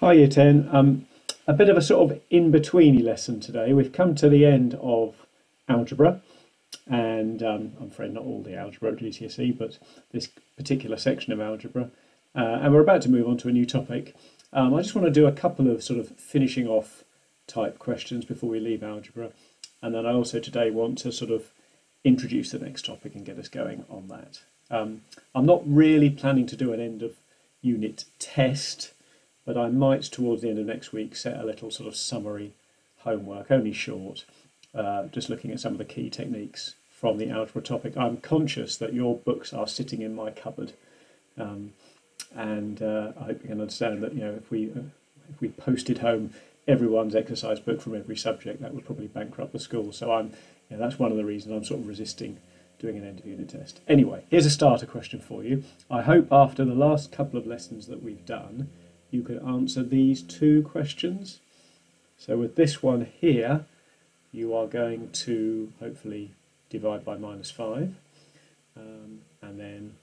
Hi Year 10. Um, a bit of a sort of in-betweeny lesson today. We've come to the end of algebra and um, I'm afraid not all the algebra at GCSE but this particular section of algebra uh, and we're about to move on to a new topic. Um, I just want to do a couple of sort of finishing off type questions before we leave algebra and then I also today want to sort of introduce the next topic and get us going on that. Um, I'm not really planning to do an end of unit test but I might towards the end of next week set a little sort of summary homework, only short, uh, just looking at some of the key techniques from the algebra topic. I'm conscious that your books are sitting in my cupboard, um, and uh, I hope you can understand that you know if we uh, if we posted home everyone's exercise book from every subject, that would probably bankrupt the school. So I'm you know, that's one of the reasons I'm sort of resisting doing an end of unit test. Anyway, here's a starter question for you. I hope after the last couple of lessons that we've done you could answer these two questions. So with this one here, you are going to hopefully divide by minus 5. Um, and then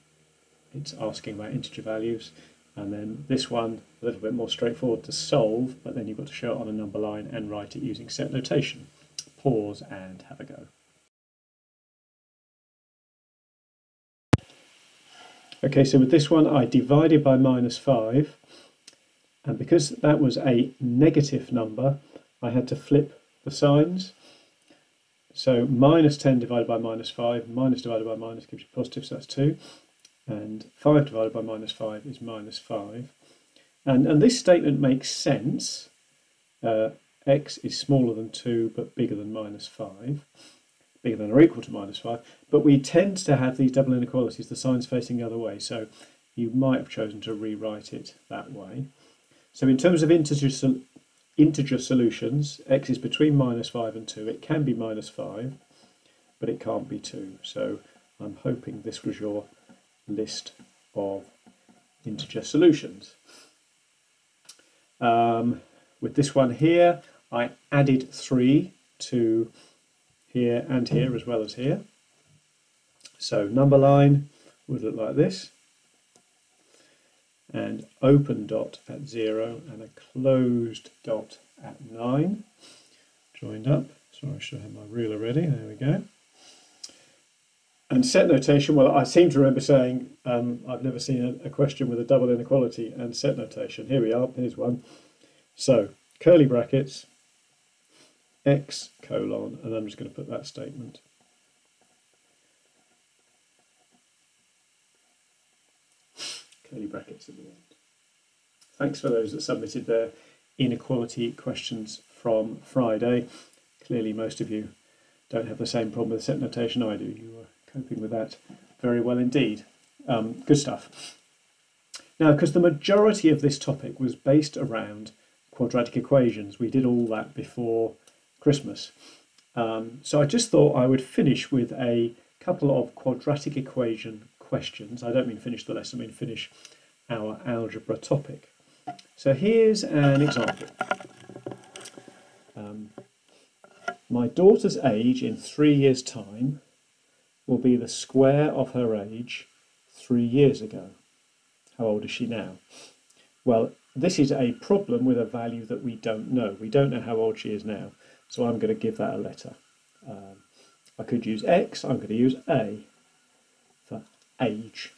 it's asking about integer values. And then this one, a little bit more straightforward to solve, but then you've got to show it on a number line and write it using set notation. Pause and have a go. Okay, so with this one, I divided by minus 5 and because that was a negative number, I had to flip the signs. So minus 10 divided by minus 5, minus divided by minus gives you positive, so that's 2. And 5 divided by minus 5 is minus 5. And, and this statement makes sense. Uh, x is smaller than 2 but bigger than minus 5, bigger than or equal to minus 5. But we tend to have these double inequalities, the signs facing the other way. So you might have chosen to rewrite it that way. So in terms of integer, sol integer solutions, x is between minus 5 and 2. It can be minus 5, but it can't be 2. So I'm hoping this was your list of integer solutions. Um, with this one here, I added 3 to here and here as well as here. So number line would look like this and open dot at 0 and a closed dot at 9 joined up. Sorry, I should have my ruler ready. There we go. And set notation, well, I seem to remember saying um, I've never seen a, a, question with a double inequality and set notation. Here we are, here's one. So, curly brackets, x colon, and I'm just going to put that statement. Curly brackets at the end. Thanks for those that submitted their inequality questions from Friday. Clearly most of you don't have the same problem with set notation I do. You are coping with that very well indeed. Um, good stuff. Now, because the majority of this topic was based around quadratic equations, we did all that before Christmas. Um, so I just thought I would finish with a couple of quadratic equation questions. I don't mean finish the lesson, I mean finish our algebra topic. So here's an example. Um, my daughter's age in three years' time will be the square of her age three years ago. How old is she now? Well, this is a problem with a value that we don't know. We don't know how old she is now, so I'm going to give that a letter. Um, I could use X, I'm going to use A age.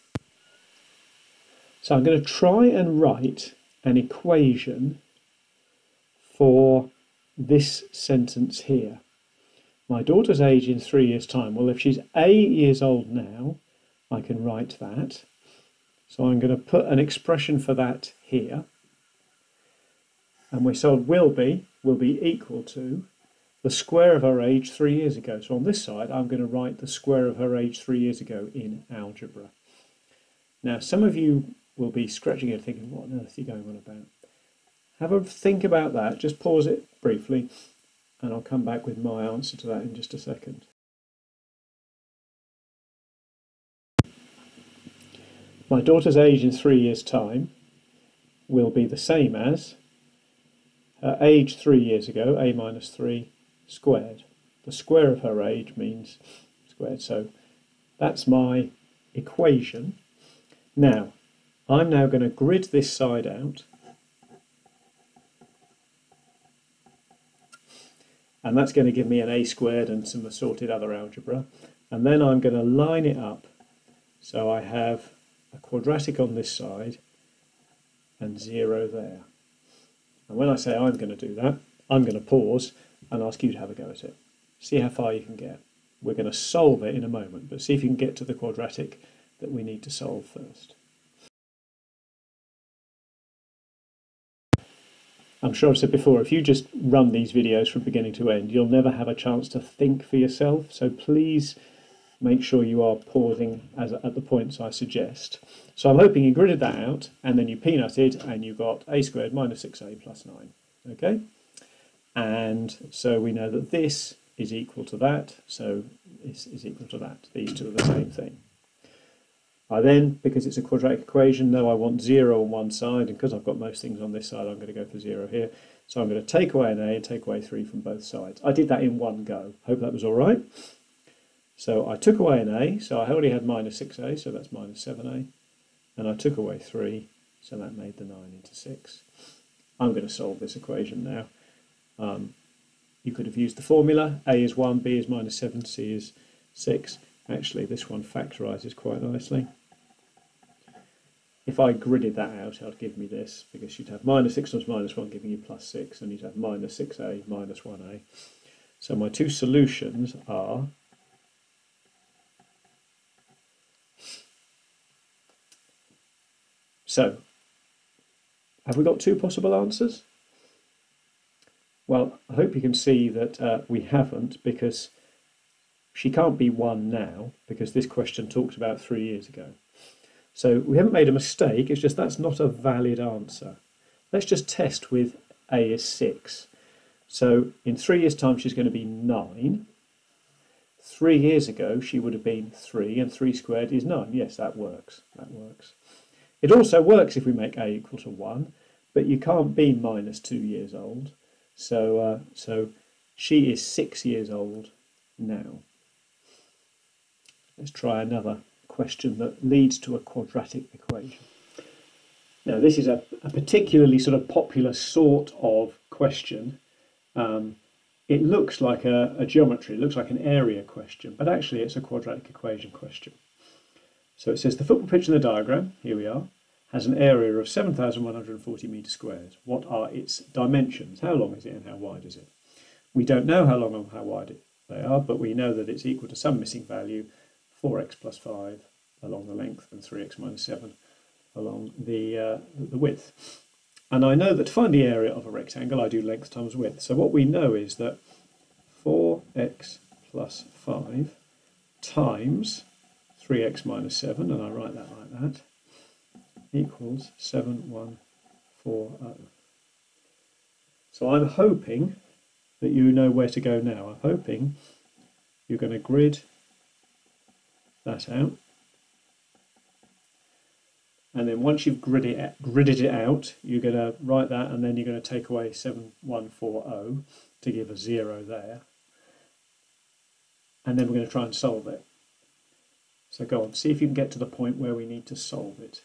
So I'm going to try and write an equation for this sentence here. My daughter's age in three years' time. Well, if she's eight years old now, I can write that. So I'm going to put an expression for that here. And we said will be, will be equal to the square of her age three years ago. So on this side, I'm going to write the square of her age three years ago in algebra. Now, some of you will be scratching your head thinking, what on earth are you going on about? Have a think about that. Just pause it briefly, and I'll come back with my answer to that in just a second. My daughter's age in three years' time will be the same as her age three years ago, a minus 3 squared. The square of her age means squared. So that's my equation. Now, I'm now going to grid this side out. And that's going to give me an a squared and some assorted other algebra. And then I'm going to line it up. So I have a quadratic on this side and zero there. And when I say I'm going to do that, I'm going to pause and ask you to have a go at it. See how far you can get. We're going to solve it in a moment, but see if you can get to the quadratic that we need to solve first. I'm sure I've said before, if you just run these videos from beginning to end, you'll never have a chance to think for yourself. So please make sure you are pausing as, at the points I suggest. So I'm hoping you gridded that out and then you peanutted and you got a squared minus 6a plus 9. Okay? And so we know that this is equal to that, so this is equal to that. These two are the same thing. I then, because it's a quadratic equation, know I want 0 on one side, and because I've got most things on this side, I'm going to go for 0 here. So I'm going to take away an a and take away 3 from both sides. I did that in one go. Hope that was all right. So I took away an a, so I already had minus 6a, so that's minus 7a. And I took away 3, so that made the 9 into 6. I'm going to solve this equation now. Um, you could have used the formula. A is 1, B is minus 7, C is 6. Actually, this one factorises quite nicely. If I gridded that out, would give me this, because you'd have minus 6 times minus 1 giving you plus 6, and you'd have minus 6a minus 1a. So my two solutions are So, have we got two possible answers? Well, I hope you can see that uh, we haven't because she can't be one now because this question talked about three years ago. So we haven't made a mistake, it's just that's not a valid answer. Let's just test with A is 6. So in three years' time she's going to be 9. Three years ago she would have been 3 and 3 squared is 9. Yes, that works. That works. It also works if we make a equal to 1, but you can't be minus 2 years old. So, uh, so she is 6 years old now. Let's try another question that leads to a quadratic equation. Now, this is a, a particularly sort of popular sort of question. Um, it looks like a, a geometry, it looks like an area question, but actually it's a quadratic equation question. So it says the football pitch in the diagram, here we are, has an area of 7,140 metres squared. What are its dimensions? How long is it and how wide is it? We don't know how long and how wide they are, but we know that it's equal to some missing value, 4x plus 5 along the length and 3x minus 7 along the, uh, the width. And I know that to find the area of a rectangle, I do length times width. So what we know is that 4x plus 5 times 3x minus 7, and I write that like that, equals 7140. So I'm hoping that you know where to go now. I'm hoping you're going to grid that out. And then once you've grid it, gridded it out, you're going to write that and then you're going to take away 7140 to give a zero there. And then we're going to try and solve it. So go on, see if you can get to the point where we need to solve it.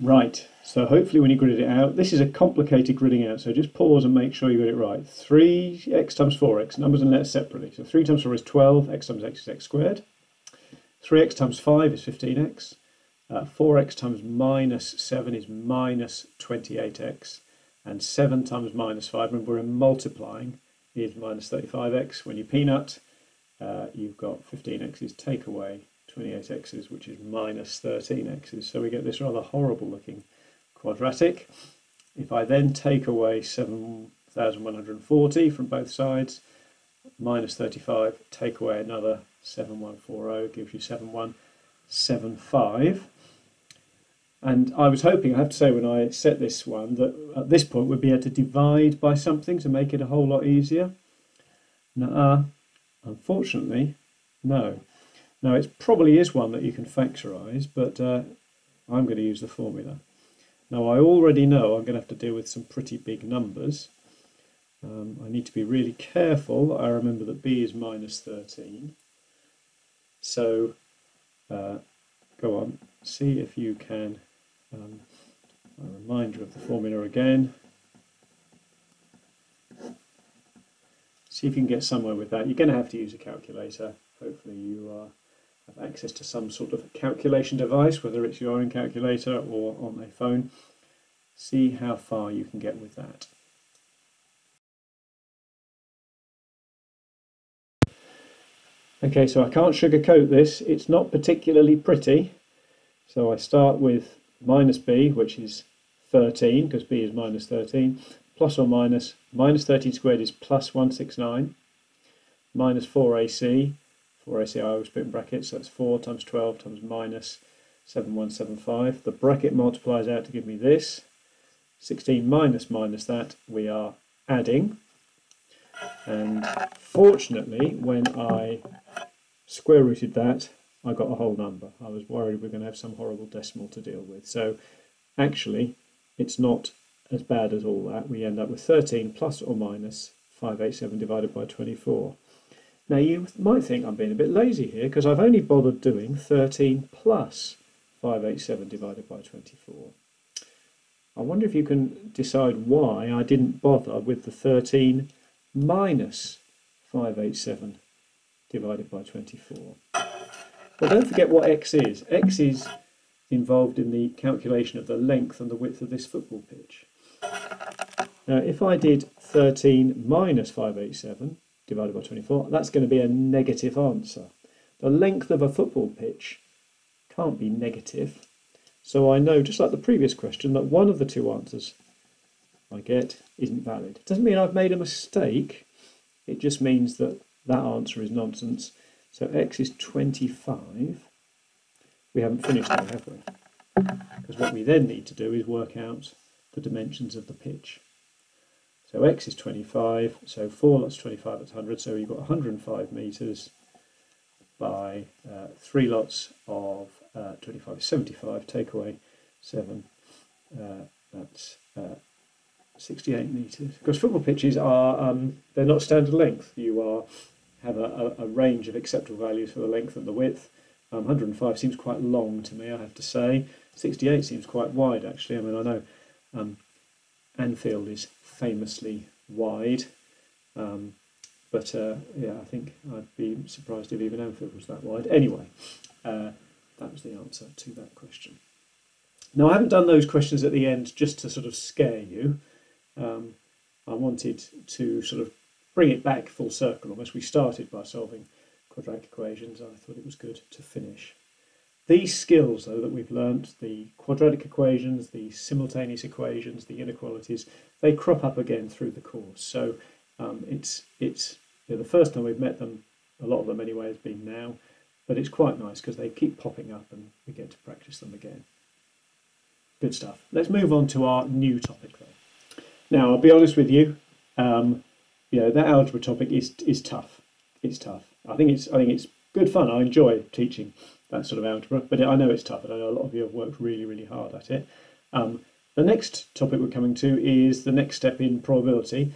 Right, so hopefully when you grid it out, this is a complicated gridding out, so just pause and make sure you get it right. 3x times 4x, numbers and letters separately. So 3 times 4 is 12, x times x is x squared. 3x times 5 is 15x. Uh, 4x times minus 7 is minus 28x. And 7 times minus 5, remember we're multiplying, is minus 35x. When you peanut, uh, you've got 15x's take away 28x's, which is minus 13x's. So we get this rather horrible looking quadratic. If I then take away 7,140 from both sides, minus 35, take away another 7140, gives you 7175. And I was hoping, I have to say, when I set this one, that at this point we'd be able to divide by something to make it a whole lot easier. Nuh-uh. Unfortunately, no. Now it probably is one that you can factorise, but uh, I'm going to use the formula. Now I already know I'm going to have to deal with some pretty big numbers. Um, I need to be really careful. I remember that b is minus 13. So uh, go on, see if you can um, A reminder of the formula again. See if you can get somewhere with that. You're going to have to use a calculator. Hopefully you uh, have access to some sort of calculation device, whether it's your own calculator or on a phone. See how far you can get with that. Okay, so I can't sugarcoat this. It's not particularly pretty. So I start with minus b, which is 13, because b is minus 13, plus or minus, minus 13 squared is plus 169, minus 4ac, 4ac I always put in brackets, so that's 4 times 12 times minus 7175. The bracket multiplies out to give me this. 16 minus minus that, we are adding. And fortunately, when I square rooted that, I got a whole number. I was worried we are going to have some horrible decimal to deal with. So actually, it's not as bad as all that. We end up with 13 plus or minus 587 divided by 24. Now you might think I'm being a bit lazy here because I've only bothered doing 13 plus 587 divided by 24. I wonder if you can decide why I didn't bother with the 13 minus 587 divided by 24. Well, don't forget what x is. x is involved in the calculation of the length and the width of this football pitch. Now, if I did 13 minus 587 divided by 24, that's going to be a negative answer. The length of a football pitch can't be negative. So I know, just like the previous question, that one of the two answers I get isn't valid. It doesn't mean I've made a mistake. It just means that that answer is nonsense. So x is 25. We haven't finished now, have we? Because what we then need to do is work out the dimensions of the pitch. So x is 25, so 4 lots 25 that's 100, so you've got 105 metres by uh, 3 lots of uh, 25 is 75, take away 7, uh, that's uh, 68 metres. Because football pitches are, um, they're not standard length, you are have a, a, a, range of acceptable values for the length and the width. Um, 105 seems quite long to me, I have to say. 68 seems quite wide, actually. I mean, I know um, Anfield is famously wide, um, but uh, yeah, I think I'd be surprised if even Anfield was that wide. Anyway, uh, that was the answer to that question. Now, I haven't done those questions at the end just to sort of scare you. Um, I wanted to sort of bring it back full circle almost. We started by solving quadratic equations. I thought it was good to finish. These skills, though, that we've learnt, the quadratic equations, the simultaneous equations, the inequalities, they crop up again through the course. So um, it's, it's you know, the first time we've met them, a lot of them anyway, has been now, but it's quite nice because they keep popping up and we get to practice them again. Good stuff. Let's move on to our new topic, though. Now, I'll be honest with you, um, you know that algebra topic is is tough. It's tough. I think it's I think it's good fun. I enjoy teaching that sort of algebra, but I know it's tough, and I know a lot of you have worked really really hard at it. Um, the next topic we're coming to is the next step in probability.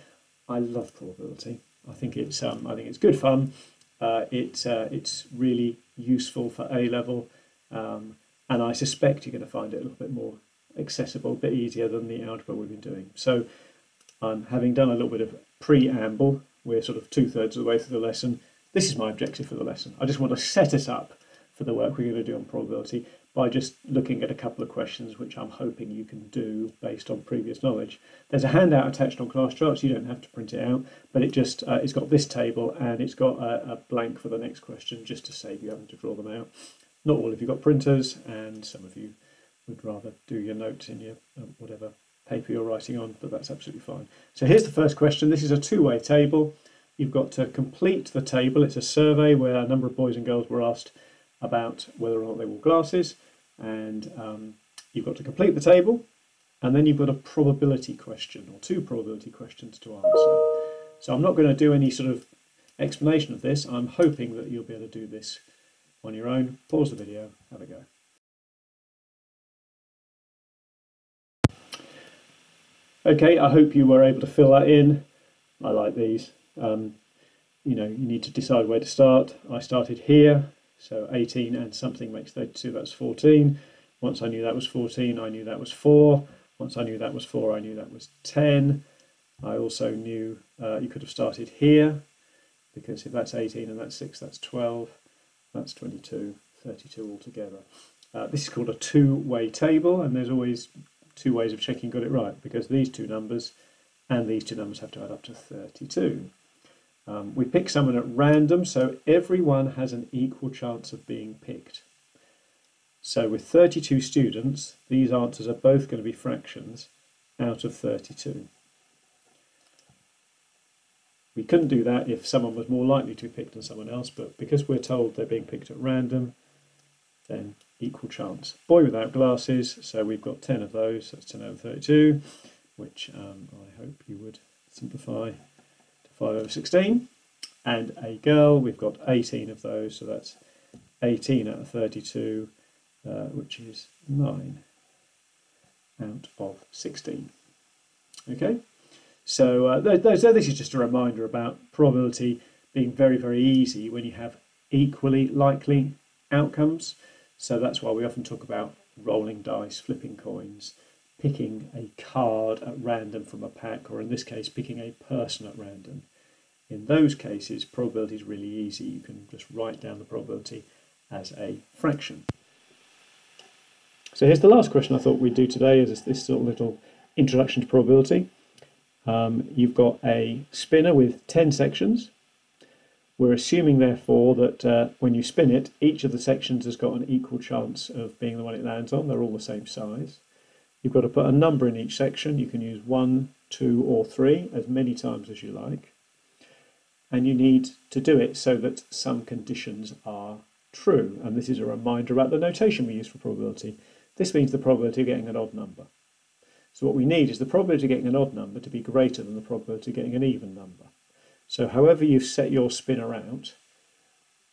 I love probability. I think it's um, I think it's good fun. Uh, it's uh, it's really useful for A level, um, and I suspect you're going to find it a little bit more accessible, a bit easier than the algebra we've been doing. So, um, having done a little bit of preamble. We're sort of two thirds of the way through the lesson. This is my objective for the lesson. I just want to set us up for the work we're going to do on probability by just looking at a couple of questions which I'm hoping you can do based on previous knowledge. There's a handout attached on class charts, you don't have to print it out, but it just uh, it's got this table and it's got a, a, blank for the next question just to save you having to draw them out. Not all of you got printers and some of you would rather do your notes in your uh, whatever paper you're writing on, but that's absolutely fine. So here's the first question. This is a two-way table. You've got to complete the table. It's a survey where a number of boys and girls were asked about whether or not they wore glasses, and um, you've got to complete the table, and then you've got a probability question, or two probability questions to answer. So I'm not going to do any sort of explanation of this. I'm hoping that you'll be able to do this on your own. Pause the video, have a go. Okay, I hope you were able to fill that in. I like these. Um, you know, you need to decide where to start. I started here, so 18 and something makes 32, that's 14. Once I knew that was 14, I knew that was 4. Once I knew that was 4, I knew that was 10. I also knew uh, you could have started here, because if that's 18 and that's 6, that's 12. That's 22, 32 altogether. Uh, this is called a two-way table, and there's always two ways of checking got it right, because these two numbers and these two numbers have to add up to 32. Um, we pick someone at random, so everyone has an equal chance of being picked. So with 32 students, these answers are both going to be fractions out of 32. We couldn't do that if someone was more likely to be picked than someone else, but because we're told they're being picked at random, then equal chance. Boy without glasses, so we've got 10 of those, that's 10 over 32, which um, I hope you would simplify 5 over 16. And a girl, we've got 18 of those, so that's 18 out of 32, uh, which is 9 out of 16. Okay? So uh, this is just a reminder about probability being very, very easy when you have equally likely outcomes. So that's why we often talk about rolling dice, flipping coins, picking a card at random from a pack, or in this case, picking a person at random. In those cases, probability is really easy. You can just write down the probability as a fraction. So here's the last question I thought we'd do today is this sort of little introduction to probability. Um, you've got a spinner with 10 sections. We're assuming, therefore, that uh, when you spin it, each of the sections has got an equal chance of being the one it lands on. They're all the same size. You've got to put a number in each section. You can use one, two, or three as many times as you like. And you need to do it so that some conditions are true. And this is a reminder about the notation we use for probability. This means the probability of getting an odd number. So what we need is the probability of getting an odd number to be greater than the probability of getting an even number. So however you've set your spinner out,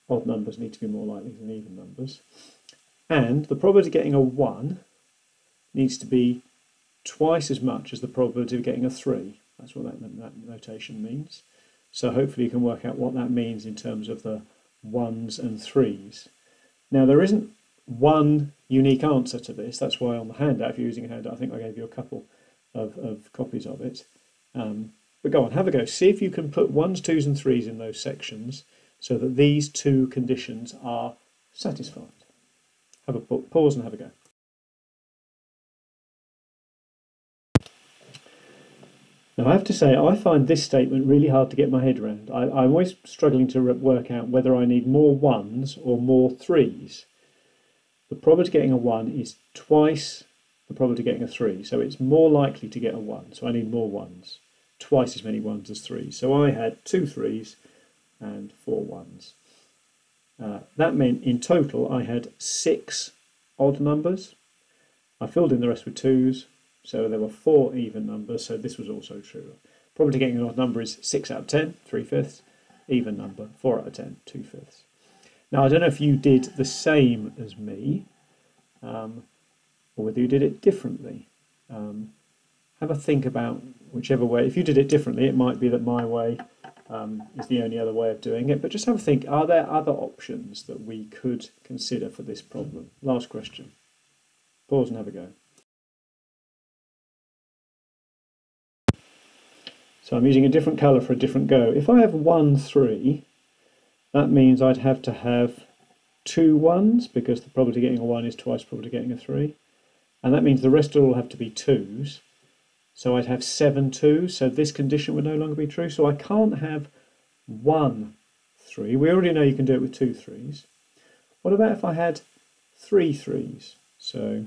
odd numbers need to be more likely than even numbers. And the probability of getting a 1 needs to be twice as much as the probability of getting a 3. That's what that, that notation means. So hopefully you can work out what that means in terms of the 1s and 3s. Now there isn't one unique answer to this. That's why on the handout, if you're using a handout, I think I gave you a couple of, of copies of it. Um, but go on, have a go. See if you can put ones, twos and threes in those sections so that these two conditions are satisfied. Have a pause and have a go. Now I have to say, I find this statement really hard to get my head around. I, am always struggling to work out whether I need more ones or more threes the probability of getting a 1 is twice the probability of getting a 3. So it's more likely to get a 1. So I need more 1s. Twice as many 1s as 3s. So I had two threes and four ones. Uh, that meant in total I had six odd numbers. I filled in the rest with 2s. So there were four even numbers. So this was also true. Probability of getting an odd number is 6 out of 10, 3 fifths. Even number, 4 out of 10, 2 fifths. Now, I don't know if you did the same as me, um, or whether you did it differently. Um, have a think about whichever way. If you did it differently, it might be that my way um, is the only other way of doing it. But just have a think, are there other options that we could consider for this problem? Last question. Pause and have a go. So I'm using a different colour for a different go. If I have 1, 3, that means I'd have to have two ones because the probability of getting a one is twice the probability of getting a three. And that means the rest all have to be twos. So I'd have seven twos. So this condition would no longer be true. So I can't have one three. We already know you can do it with two threes. What about if I had three threes? So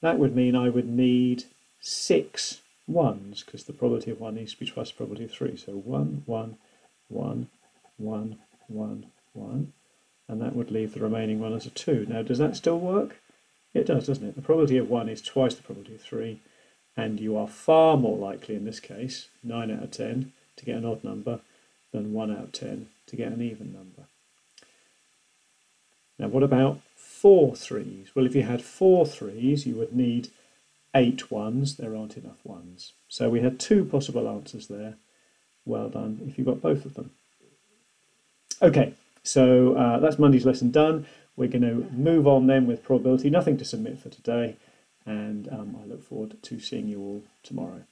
that would mean I would need six ones because the probability of one needs to be twice the probability of three. So one, one, 1, 1, 1, 1, and that would leave the remaining one as a 2. Now, does that still work? It does, doesn't it? The probability of 1 is twice the probability of 3, and you are far more likely in this case, 9 out of 10, to get an odd number than 1 out of 10 to get an even number. Now, what about four threes? Well, if you had four threes, you would need eight ones. There aren't enough ones. So we had two possible answers there. Well done if you got both of them. Okay, so uh, that's Monday's lesson done. We're going to move on then with probability. Nothing to submit for today. and um, I look forward to seeing you all tomorrow.